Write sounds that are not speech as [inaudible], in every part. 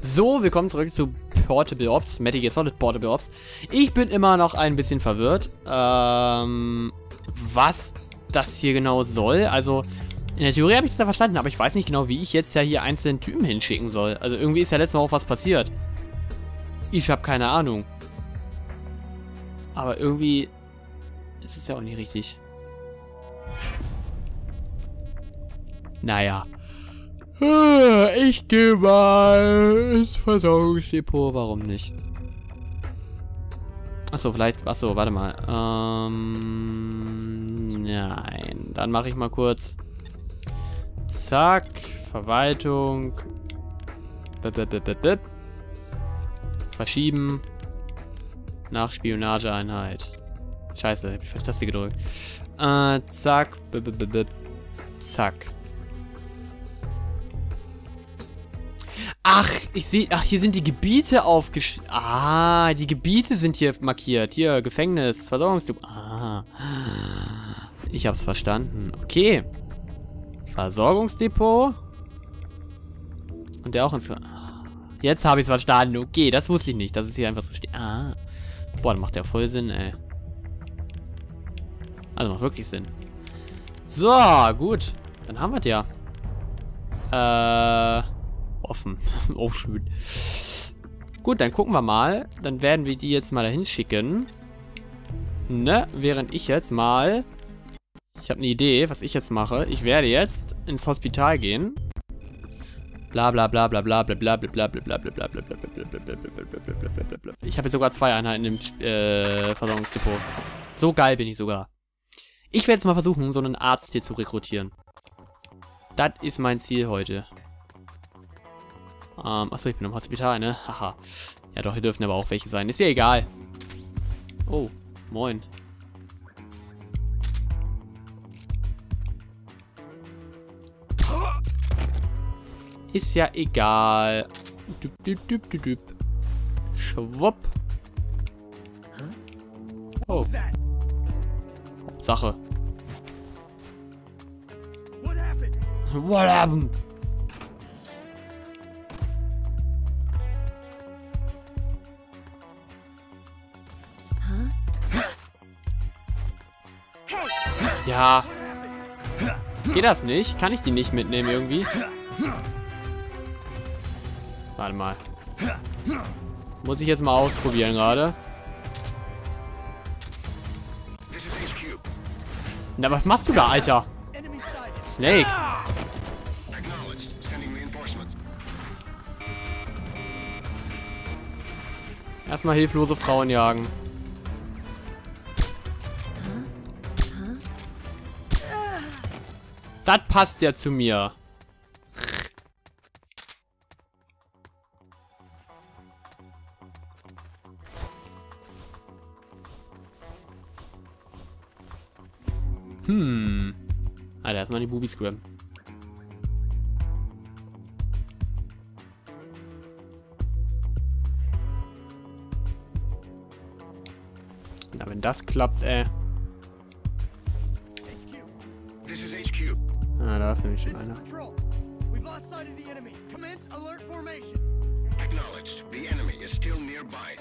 So, willkommen zurück zu Portable Ops, Metal Gear Solid Portable Ops. Ich bin immer noch ein bisschen verwirrt, ähm, was das hier genau soll. Also, in der Theorie habe ich das ja verstanden, aber ich weiß nicht genau, wie ich jetzt ja hier einzelnen Typen hinschicken soll. Also, irgendwie ist ja letztes Mal auch was passiert. Ich habe keine Ahnung. Aber irgendwie ist es ja auch nicht richtig. Naja. Ich gehe mal ins Versorgungsdepot, warum nicht? Achso, vielleicht, achso, warte mal. Ähm, nein, dann mache ich mal kurz. Zack, Verwaltung. Bip, bip, bip, bip. Verschieben. Nach Spionageeinheit. Scheiße, hab ich Taste gedrückt. Äh, zack, bip, bip, bip, bip. Zack. Ach, ich sehe, ach, hier sind die Gebiete aufgeschrieben. Ah, die Gebiete sind hier markiert. Hier, Gefängnis, Versorgungsdepot. Ah, ich hab's verstanden. Okay. Versorgungsdepot. Und der auch ins... Jetzt habe ich es verstanden. Okay, das wusste ich nicht, dass es hier einfach so steht. Ah. Boah, dann macht der voll Sinn, ey. Also macht wirklich Sinn. So, gut. Dann haben wir es ja. Äh offen. oh, schön. Gut, dann gucken wir mal. Dann werden wir die jetzt mal dahin schicken. Ne? Während ich jetzt mal... Ich habe eine Idee, was ich jetzt mache. Ich werde jetzt ins Hospital gehen. Bla bla bla bla bla bla bla bla bla bla bla bla bla bla bla bla bla bla bla Ich habe sogar zwei Einheiten im äh, Versorgungsdepot. So geil bin ich sogar. Ich werde jetzt mal versuchen, so einen Arzt hier zu rekrutieren. Das ist mein Ziel heute. Ähm, achso, ich bin im Hospital, ne? Haha. Ja doch, hier dürfen aber auch welche sein. Ist ja egal. Oh, moin. Ist ja egal. Düp, düp, düp, düp, düp. Schwupp. Oh. Sache. What happened? Ja. Geht das nicht? Kann ich die nicht mitnehmen irgendwie? Warte mal. Muss ich jetzt mal ausprobieren gerade. Na, was machst du da, Alter? Snake. Erstmal hilflose Frauen jagen. Das passt ja zu mir. Hm. Alter, erstmal die Boobies grabben. Na, wenn das klappt, ey. that's an issue. I know. Control. We've lost sight of the enemy. Commence alert formation. Acknowledged. The enemy is still nearby.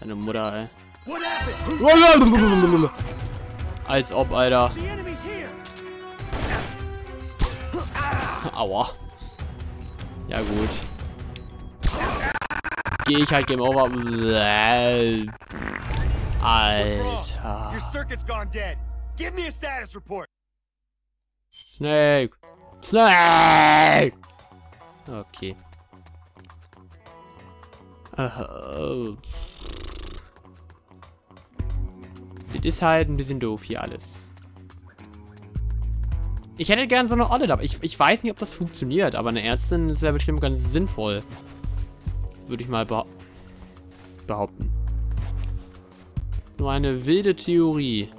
Deine Mutter, ey. Als ob, Alter. Aua. Ja gut. Gehe ich halt Game Over. Alter. Snake. Snake. Okay. Uh, das ist halt ein bisschen doof hier alles. Ich hätte gerne so eine Olle dabei. Ich, ich weiß nicht, ob das funktioniert, aber eine Ärztin ist ja bestimmt ganz sinnvoll. Würde ich mal behaupten. Nur eine wilde Theorie.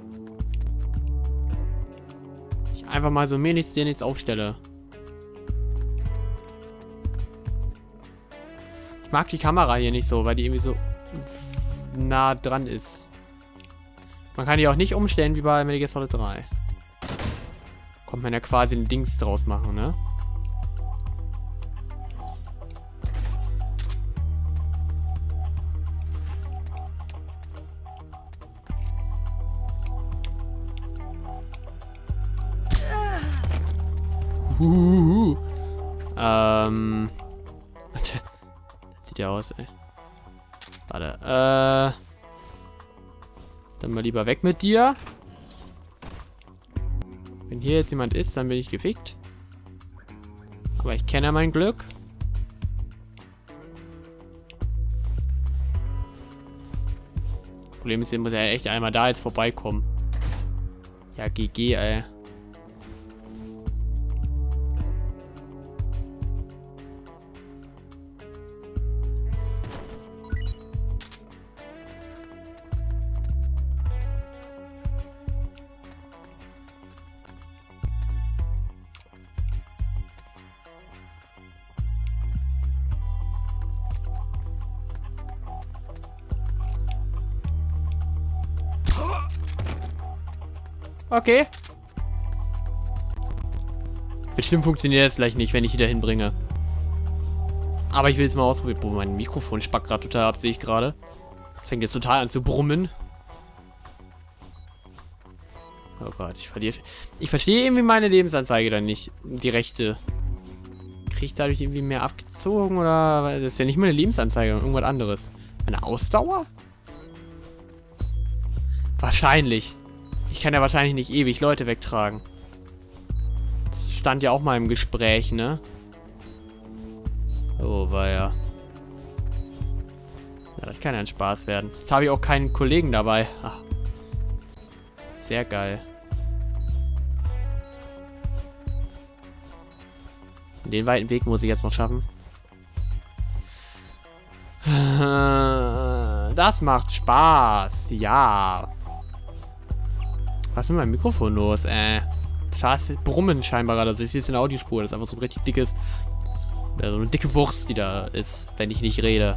Ich einfach mal so mir nichts, dir nichts aufstelle. Ich mag die Kamera hier nicht so, weil die irgendwie so nah dran ist. Man kann die auch nicht umstellen wie bei Metal Gear Solid 3. Kommt man ja quasi ein Dings draus machen, ne? Huhuhu. Ähm. das sieht ja aus, ey. Warte, äh. Dann mal lieber weg mit dir. Wenn hier jetzt jemand ist, dann bin ich gefickt. Aber ich kenne mein Glück. Problem ist, hier muss er echt einmal da jetzt vorbeikommen. Ja, GG, ey. Okay. Bestimmt funktioniert das gleich nicht, wenn ich die da hinbringe. Aber ich will es mal ausprobieren. Boah, mein Mikrofon spackt gerade total ab, sehe ich gerade. Fängt jetzt total an zu brummen. Oh Gott, ich verliere. Ich verstehe irgendwie meine Lebensanzeige dann nicht. Die rechte. Kriege ich dadurch irgendwie mehr abgezogen oder. Das ist ja nicht meine Lebensanzeige, sondern irgendwas anderes. Meine Ausdauer? Wahrscheinlich. Ich kann ja wahrscheinlich nicht ewig Leute wegtragen. Das stand ja auch mal im Gespräch, ne? Oh, war ja. Ja, das kann ja ein Spaß werden. Jetzt habe ich auch keinen Kollegen dabei. Ach. Sehr geil. Den weiten Weg muss ich jetzt noch schaffen. [laughs] Das macht Spaß. Ja. Was ist mit meinem Mikrofon los, äh? Scheiße, Brummen scheinbar gerade. Also ich sehe jetzt in der Audiospur. Das ist einfach so ein richtig dickes... Äh, so eine dicke Wurst, die da ist, wenn ich nicht rede.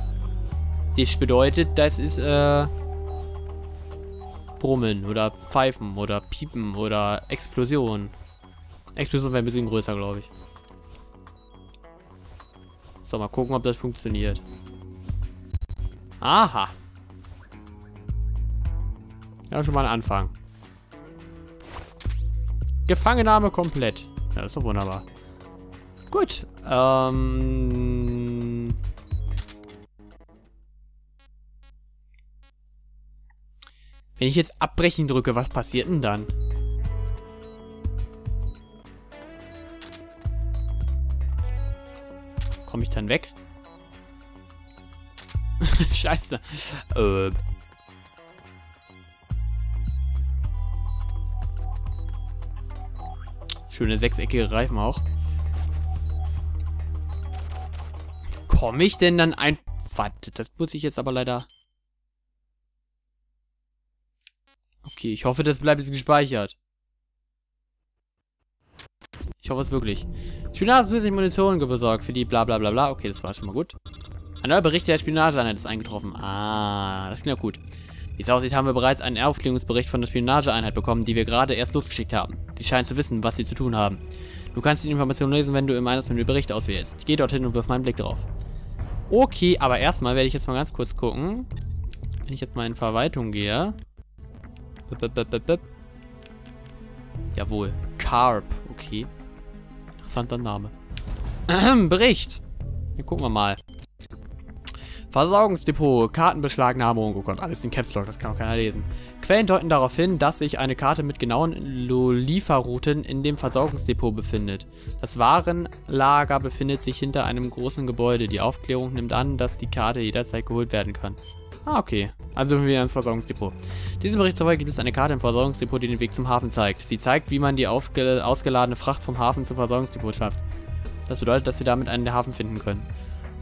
Das bedeutet, das ist, äh... Brummen oder Pfeifen oder Piepen oder Explosion. Explosion wäre ein bisschen größer, glaube ich. So, mal gucken, ob das funktioniert. Aha. Ja, schon mal ein Anfang. Gefangennahme komplett. Ja, das ist doch wunderbar. Gut. Ähm... Wenn ich jetzt abbrechen drücke, was passiert denn dann? Komme ich dann weg? [laughs] Scheiße. Äh... Schöne sechseckige Reifen auch. Komme ich denn dann ein... Warte, das muss ich jetzt aber leider... Okay, ich hoffe, das bleibt jetzt gespeichert. Ich hoffe es wirklich. Spionage zusätzliche Munition besorgt für die bla bla bla bla. Okay, das war schon mal gut. Ein neuer Bericht der Spionageeinheit ist eingetroffen. Ah, das klingt ja gut. Wie es aussieht, haben wir bereits einen Aufklärungsbericht von der Spionageeinheit bekommen, die wir gerade erst losgeschickt haben. Sie scheinen zu wissen, was sie zu tun haben. Du kannst die Informationen lesen, wenn du im Einsatzmenü Bericht auswählst. Ich gehe dorthin und wirf meinen Blick drauf. Okay, aber erstmal werde ich jetzt mal ganz kurz gucken. Wenn ich jetzt mal in Verwaltung gehe. Bip, bip, bip, bip. Jawohl. Carp. Okay. Interessanter Name. [clears throat] Bericht. Hier gucken wir mal. Versorgungsdepot, Kartenbeschlagnahmung, oh Gott, alles in Caps Lock, das kann auch keiner lesen. Quellen deuten darauf hin, dass sich eine Karte mit genauen Lieferrouten in dem Versorgungsdepot befindet. Das Warenlager befindet sich hinter einem großen Gebäude. Die Aufklärung nimmt an, dass die Karte jederzeit geholt werden kann. Ah, okay. Also dürfen wir ins Versorgungsdepot. Diesem Bericht zufolge gibt es eine Karte im Versorgungsdepot, die den Weg zum Hafen zeigt. Sie zeigt, wie man die ausgeladene Fracht vom Hafen zum Versorgungsdepot schafft. Das bedeutet, dass wir damit einen der Hafen finden können.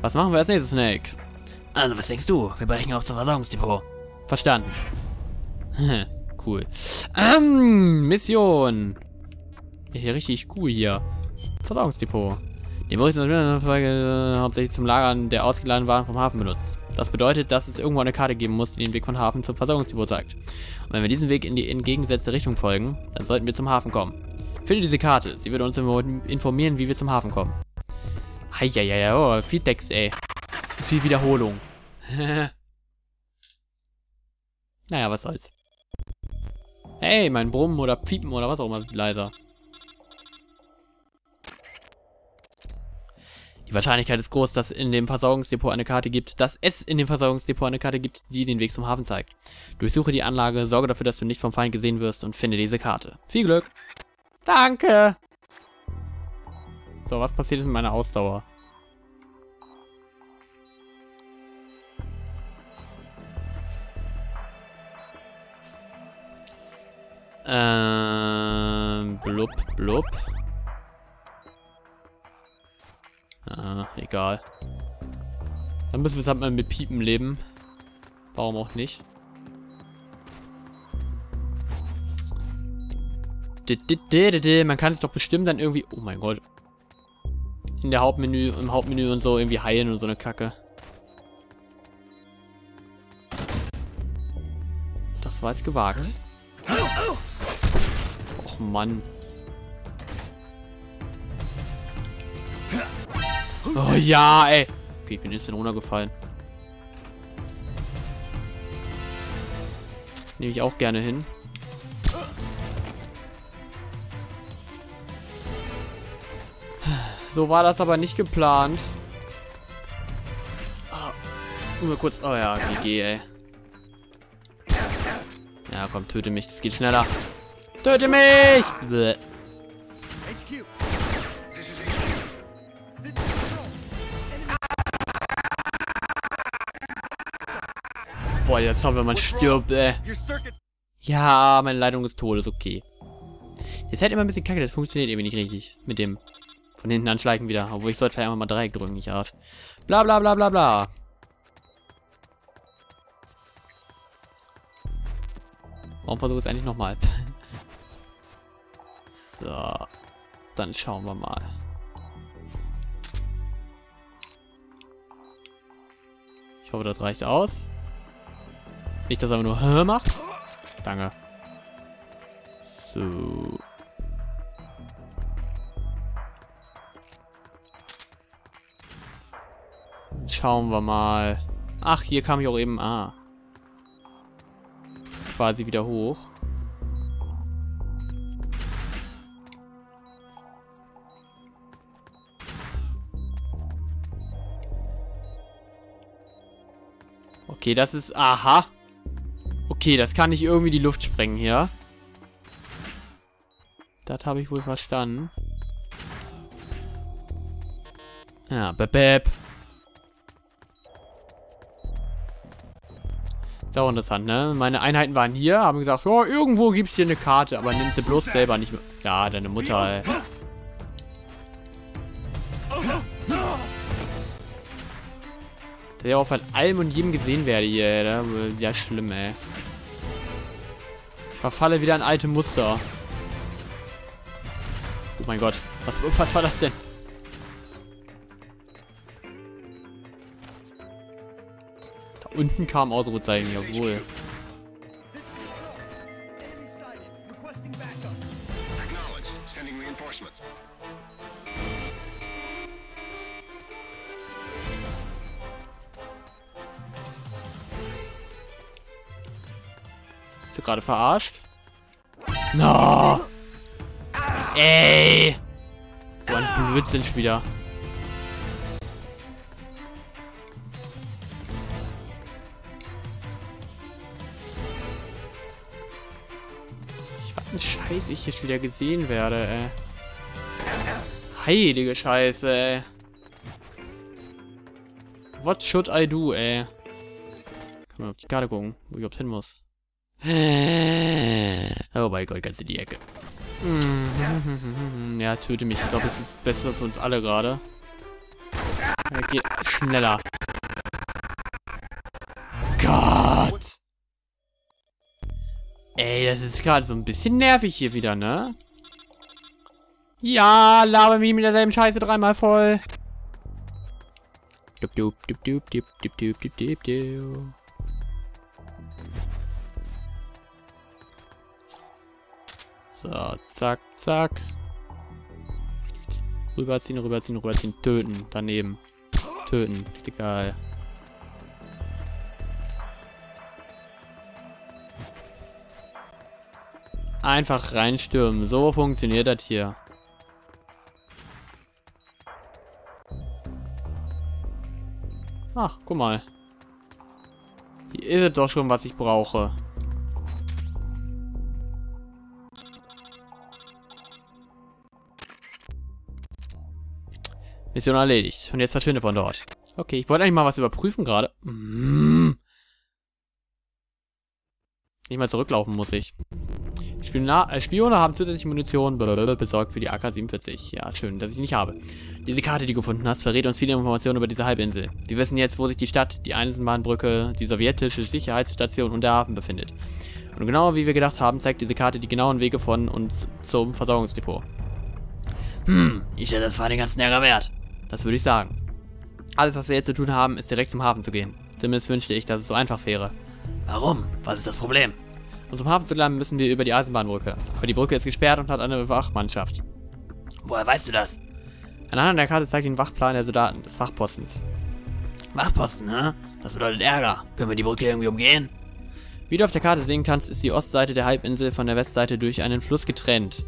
Was machen wir als nächstes, Snake? Also, was denkst du? Wir brechen auf zum Versorgungsdepot. Verstanden. [laughs] cool. Ähm, Mission. Ja, hier richtig cool hier. Versorgungsdepot. Den Bericht äh, hauptsächlich zum Lagern der ausgeladenen Waren vom Hafen benutzt. Das bedeutet, dass es irgendwo eine Karte geben muss, die den Weg von Hafen zum Versorgungsdepot zeigt. Und wenn wir diesen Weg in die entgegengesetzte Richtung folgen, dann sollten wir zum Hafen kommen. Finde diese Karte. Sie würde uns informieren, wie wir zum Hafen kommen. Heieiei, oh, viel Text, ey. Viel Wiederholung. [laughs] naja, was soll's. Hey, mein Brummen oder Piepen oder was auch immer leiser. Die Wahrscheinlichkeit ist groß, dass in dem Versorgungsdepot eine Karte gibt, dass es in dem Versorgungsdepot eine Karte gibt, die den Weg zum Hafen zeigt. Durchsuche die Anlage, sorge dafür, dass du nicht vom Feind gesehen wirst und finde diese Karte. Viel Glück! Danke! So, was passiert mit meiner Ausdauer? Ähm, blub, blub. Ah, egal. Dann müssen wir es halt mal mit Piepen leben. Warum auch nicht? Man kann es doch bestimmt dann irgendwie... Oh mein Gott. In der Hauptmenü, im Hauptmenü und so irgendwie heilen und so eine Kacke. Das war jetzt gewagt. Mann. Oh ja, ey. Okay, ich bin instant runtergefallen. Nehme ich auch gerne hin. So war das aber nicht geplant. Oh, nur kurz. Oh ja, GG, ey. Ja, komm, töte mich. Das geht schneller. Töte mich! Bäh. Boah, jetzt haben wir mal stirbt, ey. Ja, meine Leitung ist tot, ist okay. Jetzt halt immer ein bisschen kacke, das funktioniert irgendwie nicht richtig. Mit dem von hinten anschleichen wieder. Obwohl ich sollte vielleicht einfach mal Dreieck drücken, nicht Art. Bla bla bla bla bla. Warum versuche ich es eigentlich nochmal? So. Dann schauen wir mal. Ich hoffe, das reicht aus. Nicht, dass er nur Hä macht. Danke. So. Schauen wir mal. Ach, hier kam ich auch eben... Ah. Quasi wieder hoch. Okay, das ist... Aha. Okay, das kann nicht irgendwie die Luft sprengen hier. Das habe ich wohl verstanden. Ja, bep. Ist auch interessant, ne? Meine Einheiten waren hier, haben gesagt, oh, irgendwo gibt es hier eine Karte, aber nimm sie bloß selber nicht mehr. Ja, deine Mutter, ey. Der auch von allem und jedem gesehen werde hier, ey. Ja, schlimm, ey. Ich verfalle wieder in alte Muster. Oh mein Gott. Was, was war das denn? Da unten kam Ausrufezeichen, jawohl. Gerade verarscht? No! Ey! So ein Blödsinn wieder. Ich was ein Scheiß ich hier wieder gesehen werde, ey. Heilige Scheiße, ey. What should I do, ey? Kann man auf die Karte gucken, wo ich überhaupt hin muss. [laughs] Oh mein Gott, ganz in die Ecke. [laughs] Ja, töte mich. Ich glaube, es ist besser für uns alle gerade. Er geht schneller. Gott! Ey, das ist gerade so ein bisschen nervig hier wieder, ne? Ja, laber mich mit derselben Scheiße dreimal voll. Dup, dup, dup, dup, dup, dup, dup, dup, dup, dup. So, zack, zack. Rüberziehen, rüberziehen, rüberziehen. Töten. Daneben. Töten. Geil. Einfach reinstürmen. So funktioniert das hier. Ach, guck mal. Hier ist es doch schon, was ich brauche. Mission erledigt. Und jetzt verschwinde von dort. Okay, ich wollte eigentlich mal was überprüfen gerade. Mm. Nicht mal zurücklaufen muss ich. Spiona äh, Spione haben zusätzliche Munition besorgt für die AK-47. Ja, schön, dass ich nicht habe. Diese Karte, die du gefunden hast, verrät uns viele Informationen über diese Halbinsel. Wir wissen jetzt, wo sich die Stadt, die Eisenbahnbrücke, die sowjetische Sicherheitsstation und der Hafen befindet. Und genau wie wir gedacht haben, zeigt diese Karte die genauen Wege von uns zum Versorgungsdepot. Hm, ich stelle das für einen ganzen Ärger wert. Das würde ich sagen. Alles, was wir jetzt zu tun haben, ist direkt zum Hafen zu gehen. Zumindest wünschte ich, dass es so einfach wäre. Warum? Was ist das Problem? Um zum Hafen zu gelangen, müssen wir über die Eisenbahnbrücke. Aber die Brücke ist gesperrt und hat eine Wachmannschaft. Woher weißt du das? Anhand der Karte zeigt den Wachplan der Soldaten des Wachpostens. Wachposten, hä? Das bedeutet Ärger. Können wir die Brücke irgendwie umgehen? Wie du auf der Karte sehen kannst, ist die Ostseite der Halbinsel von der Westseite durch einen Fluss getrennt.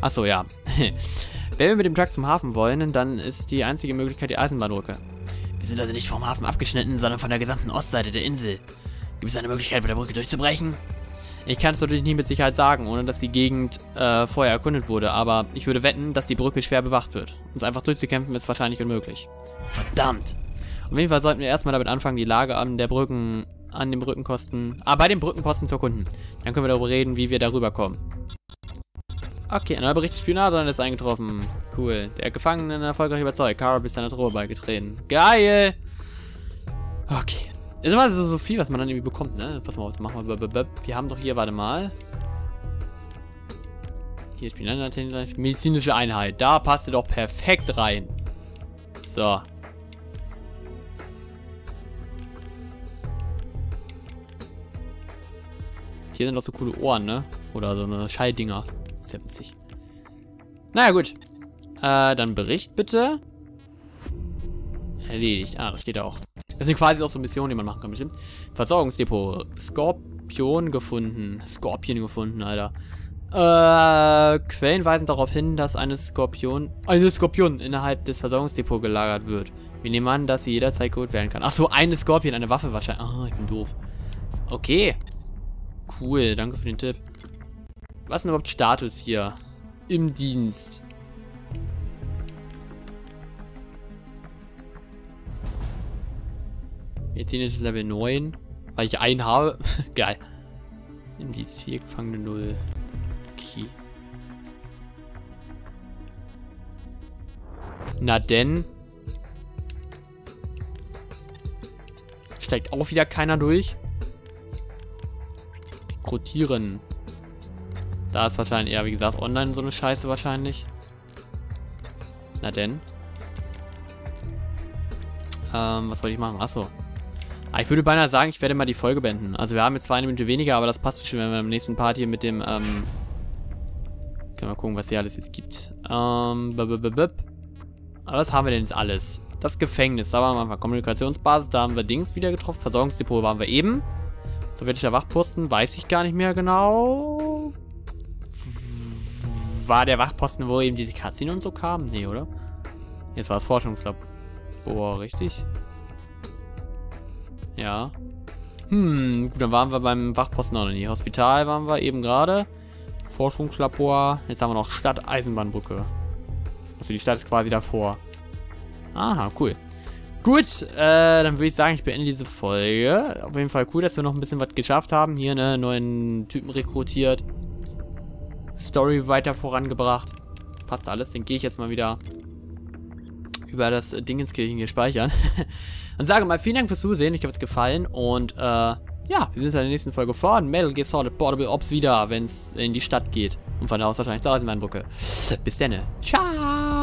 Achso, ja. [laughs] Wenn wir mit dem Truck zum Hafen wollen, dann ist die einzige Möglichkeit die Eisenbahnbrücke. Wir sind also nicht vom Hafen abgeschnitten, sondern von der gesamten Ostseite der Insel. Gibt es eine Möglichkeit, mit der Brücke durchzubrechen? Ich kann es natürlich nicht mit Sicherheit sagen, ohne dass die Gegend äh, vorher erkundet wurde, aber ich würde wetten, dass die Brücke schwer bewacht wird. Uns einfach durchzukämpfen ist wahrscheinlich unmöglich. Verdammt! Auf jeden Fall sollten wir erstmal damit anfangen, die Lage an der Brücken, an den Brückenkosten, ah, bei den Brückenposten zu erkunden. Dann können wir darüber reden, wie wir darüber kommen. Okay, ein neuer Bericht Spionage ist eingetroffen. Cool. Der Gefangene erfolgreich überzeugt. Carl ist seiner Drohe beigetreten. Geil! Okay. Ist immer so, viel, was man dann irgendwie bekommt, ne? Pass mal auf, machen wir. Wir haben doch hier, warte mal. Hier ist medizinische Einheit. Da passt doch perfekt rein. So. Hier sind doch so coole Ohren, ne? Oder so eine Schalldinger. Sehr witzig. Naja, gut. Äh, dann Bericht bitte. Erledigt. Ah, das steht auch. Das sind quasi auch so Missionen, die man machen kann, bestimmt. Versorgungsdepot. Skorpion gefunden. Skorpion gefunden, Alter. Äh, Quellen weisen darauf hin, dass eine Skorpion, eine Skorpion innerhalb des Versorgungsdepots gelagert wird. Wir nehmen an, dass sie jederzeit geholt werden kann. Ach so, eine Skorpion, eine Waffe wahrscheinlich. Ah, oh, ich bin doof. Okay. Cool, danke für den Tipp. Was ist denn überhaupt Status hier? Im Dienst. Medizinisches Level 9. Weil ich einen habe. [laughs] Geil. Im Dienst 4, Gefangene 0. Okay. Na denn. Steigt auch wieder keiner durch. Rekrutieren. Da ist wahrscheinlich eher, wie gesagt, online so eine Scheiße wahrscheinlich. Na denn. Ähm, was wollte ich machen? Achso. Ah, ich würde beinahe sagen, ich werde mal die Folge beenden. Also wir haben jetzt zwar eine Minute weniger, aber das passt schon, wenn wir im nächsten Part hier mit dem, ähm... Können wir gucken, was hier alles jetzt gibt. Ähm, b -b -b -b aber was haben wir denn jetzt alles? Das Gefängnis, da waren wir einfach Kommunikationsbasis, da haben wir Dings wieder getroffen. Versorgungsdepot waren wir eben. Sowjetischer Wachposten, weiß ich gar nicht mehr genau. War der Wachposten, wo eben diese Cutscene und so kamen? Nee, oder? Jetzt war das Forschungslabor, richtig? Ja. Hm, gut, dann waren wir beim Wachposten noch nie. Hospital waren wir eben gerade. Forschungslabor. Jetzt haben wir noch Stadt-Eisenbahnbrücke. Also die Stadt ist quasi davor. Aha, cool. Gut, äh, dann würde ich sagen, ich beende diese Folge. Auf jeden Fall cool, dass wir noch ein bisschen was geschafft haben. Hier, ne, neuen Typen rekrutiert. Story weiter vorangebracht. Passt alles. Den gehe ich jetzt mal wieder über das Dingenskirchen hier speichern. [laughs] und sage mal vielen Dank fürs Zusehen. Ich hoffe, es gefallen. Und äh, ja, wir sehen uns in der nächsten Folge von Metal Gear Solid Portable Ops wieder, wenn es in die Stadt geht. Und von da aus wahrscheinlich zur Eisenbahnbrücke. Bis dann. Ciao.